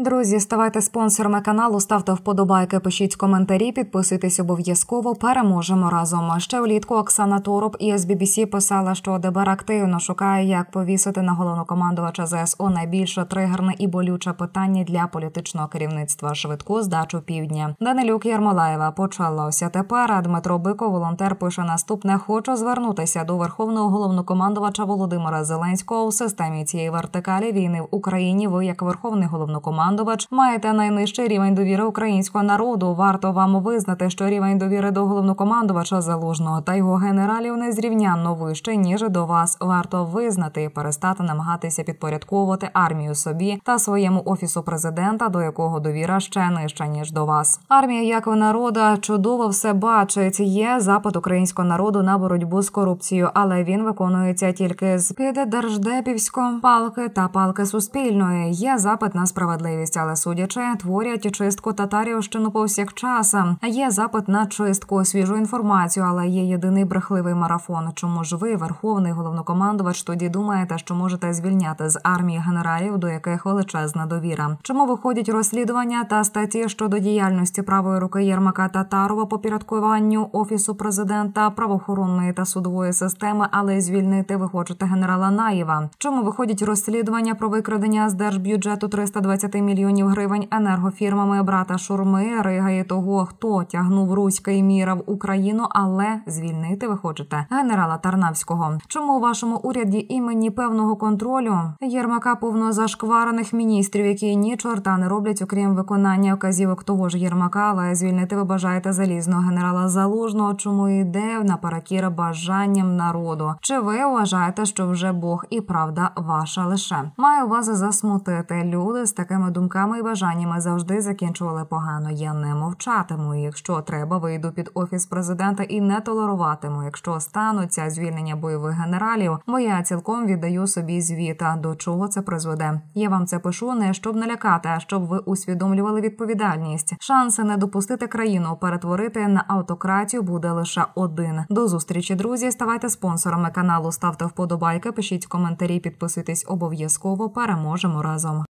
Друзі, ставайте спонсорами каналу, ставте вподобайки, пишіть коментарі, підписуйтесь обов'язково. Переможемо разом. Ще влітку Оксана Торуп із BBC писала, що ДБР активно шукає, як повісити на головнокомандувача ЗСУ найбільше тригерне і болюче питання для політичного керівництва швидку здачу півдня. Данилюк Ярмолаєва почалося тепер. А Дмитро Бико, волонтер, пише наступне: хочу звернутися до верховного головнокомандувача Володимира Зеленського у системі цієї вертикалі війни в Україні. Ви як верховний головнокомандувач маєте найнижчий рівень довіри українського народу. Варто вам визнати, що рівень довіри до головнокомандувача залужного та його генералів незрівнянно вищий, ніж до вас. Варто визнати і перестати намагатися підпорядковувати армію собі та своєму офісу президента, до якого довіра ще нижча ніж до вас. Армія, як у народа, чудово все бачить. Є запит українського народу на боротьбу з корупцією, але він виконується тільки з під держдепівської палки та палки суспільної. Є запит на справедливість, але судячи, творять чистку татарівщину повсякчас. Є запит на чистку свіжу інформацію, але є єдиний брехливий марафон. Чому ж ви, верховний головнокомандувач, тоді думаєте, що можете звільняти з армії генералів, до яких величезна довіра? Чому виходять розслідування та статті щодо діяльності правої руки Єрмака Татарова по підпорядкуванню офісу президента правоохоронної та судової системи, але звільнити ви хочете генерала Наєва? Чому виходять розслідування про викрадення з держбюджету 320 мільйонів гривень енергофірмами брата Шурми, ригає того, хто тягнув руський міра в Україну, але звільнити ви хочете генерала Тарнавського? Чому у вашому уряді імені певного контролю Єрмака повно зашкварених міністрів, які ні чорта не роблять, окрім виконання вказівок того ж Єрмака, але звільнити ви бажаєте залізного генерала Залужного, чому йде наперекір бажанням народу? Чи ви вважаєте, що вже Бог і правда ваша лише маю вас засмутити? Люди з такими думками і бажаннями завжди закінчували погано. Я не мовчатиму. Якщо треба, вийду під офіс президента і не толеруватиму. Якщо стануться звільнення бойових генералів, бо я цілком віддаю собі звіта. До чого це призведе? Я вам це пишу не щоб налякати, а щоб ви усвідомлювали відповідальність. Шанси не допустити країну перетворити на автократію буде лише один. До зустрічі, друзі. Ставайте спонсорами каналу, ставте вподобайки, пишіть коментарі, підписуйтесь обов'язково. Переможемо разом.